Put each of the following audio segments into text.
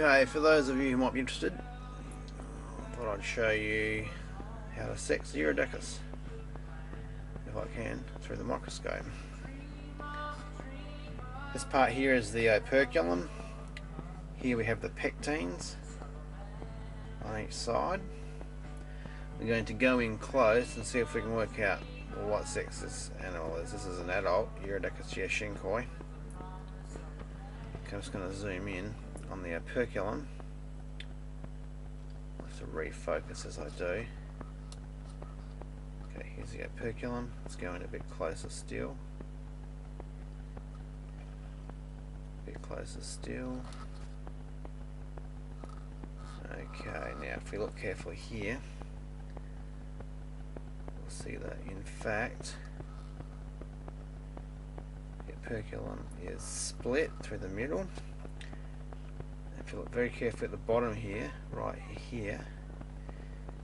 Okay, for those of you who might be interested, I thought I'd show you how to sex the Urodacus, if I can, through the microscope. This part here is the operculum. Here we have the pectines on each side. We're going to go in close and see if we can work out what sex this animal is. This is an adult Urodacus yaschenkoi. Okay, I'm just going to zoom in on the operculum. I have to refocus as I do. Okay, here's the operculum. Let's go in a bit closer still. A bit closer still. Okay, now if we look carefully here, we'll see that in fact the operculum is split through the middle if you look very carefully at the bottom here, right here,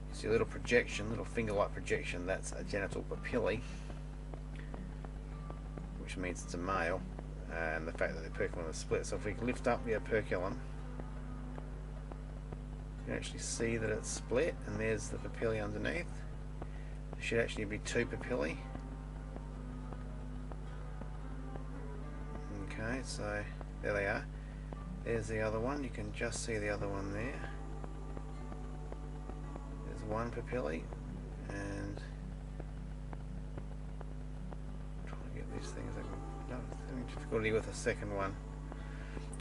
you see a little projection, little finger-like projection, that's a genital papillae, which means it's a male, and the fact that the operculum is split. So if we lift up the operculum, you can actually see that it's split, and there's the papillae underneath. There should actually be two papillae. Okay, so there they are. There's the other one, you can just see the other one there. There's one papillae, and trying to get these things. I'm having difficulty with the second one,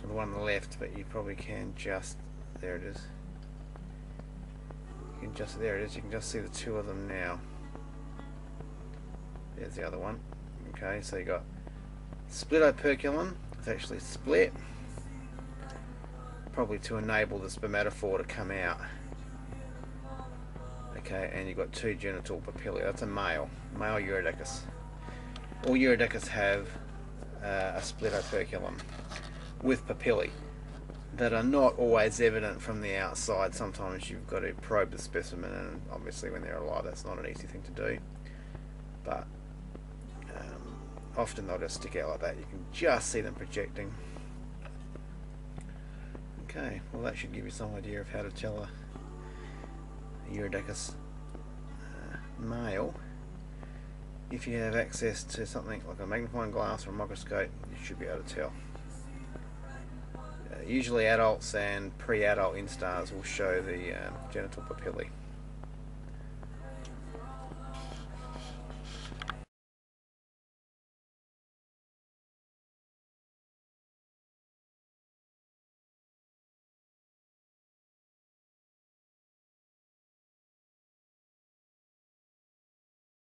the one on the left, but you probably can just. There it is. You can just there it is. You can just see the two of them now. There's the other one. Okay, so you got split operculum. It's actually split probably to enable the spermatophore to come out. Okay, and you've got two genital papillae. That's a male, male Urodacus. All Urodacus have uh, a split operculum with papillae that are not always evident from the outside. Sometimes you've got to probe the specimen, and obviously when they're alive, that's not an easy thing to do. But um, often they'll just stick out like that. You can just see them projecting. Okay, well that should give you some idea of how to tell a Urodacus uh, male. If you have access to something like a magnifying glass or a microscope, you should be able to tell. Uh, usually adults and pre-adult instars will show the um, genital papillae.